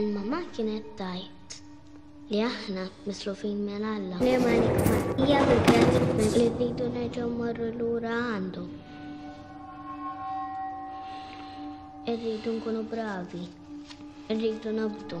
Il-mamma kienet tajt li aħna mislufin minn Alla. Le ma nikmatija biket minn li rridu nerġgħu morru lura għandu. Irridu nkunu bravi, irridu nabdu.